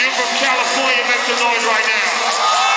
You from California, make some noise right now.